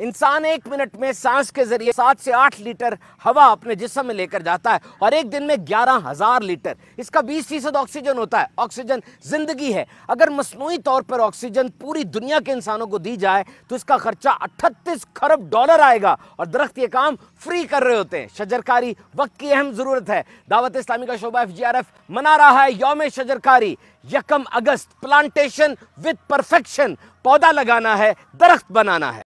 इंसान एक मिनट में सांस के ज़रिए सात से आठ लीटर हवा अपने जिसम में लेकर जाता है और एक दिन में ग्यारह हज़ार लीटर। इसका बीस फ़ीसद ऑक्सीजन होता है। ऑक्सीजन ज़िंदगी है। अगर मसनू तौर पर ऑक्सीजन पूरी दुनिया के इंसानों को दी जाए तो इसका खर्चा अट्ठतीस खरब डॉलर आएगा और दरख्त ये काम फ्री कर रहे होते हैं। शजरकारी वक्त की अहम ज़रूरत है। दावत इस्लामी का शोबा एफ़ जी आर एफ़ मना रहा है योम शजरकारी। यकम अगस्त, प्लांटेशन विद परफेक्शन। पौधा लगाना है, दरख्त बनाना है।